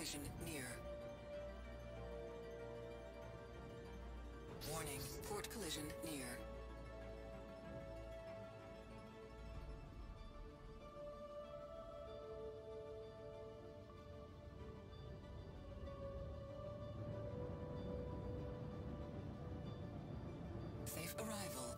collision near. Warning, port collision near. Safe arrival.